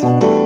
Bye.